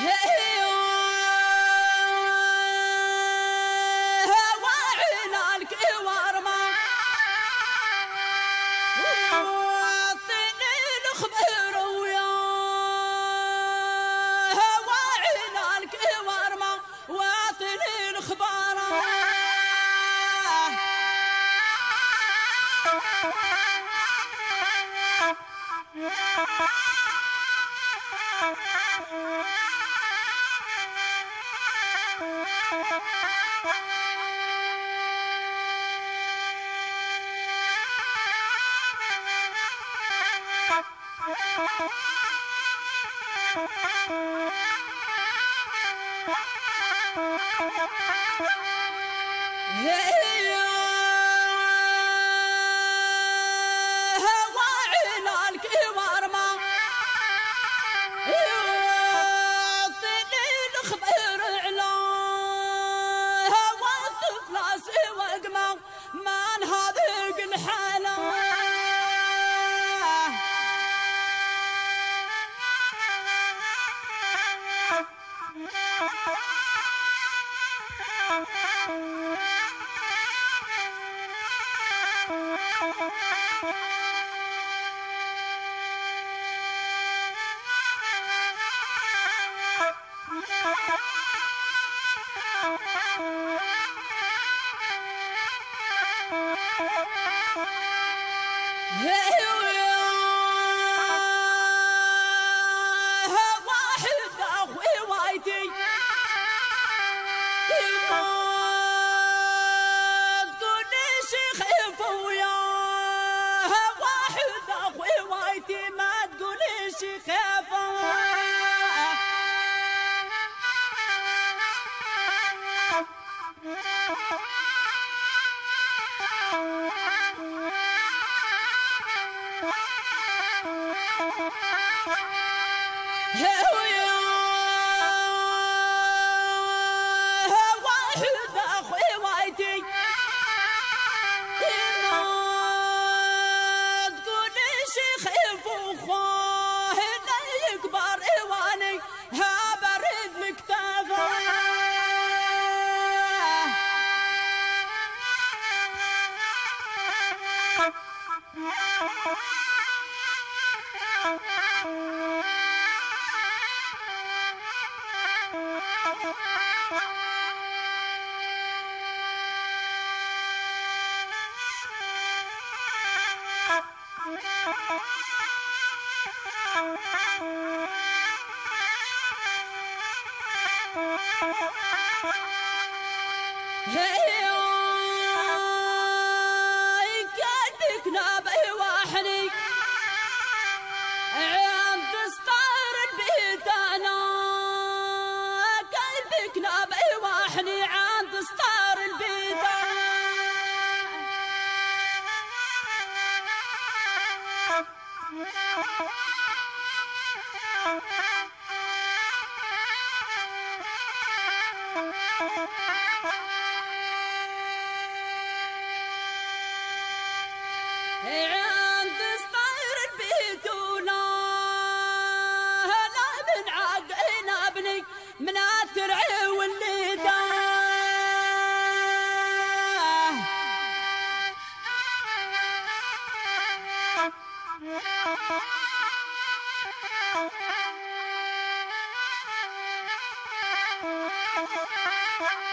Hey! Hey, yo. Hey! Yeah, Hey, Hey, hey. Oh, my God.